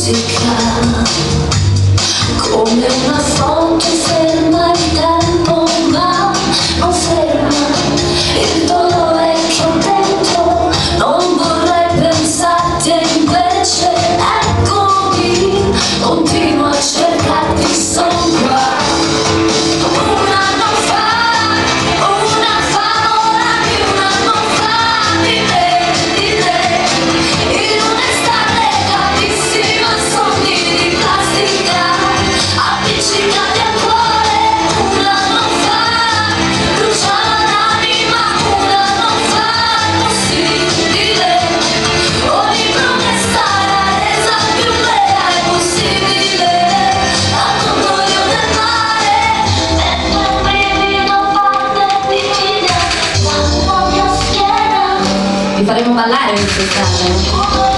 música, come una fonte serena. faremo ballare in quest'anno.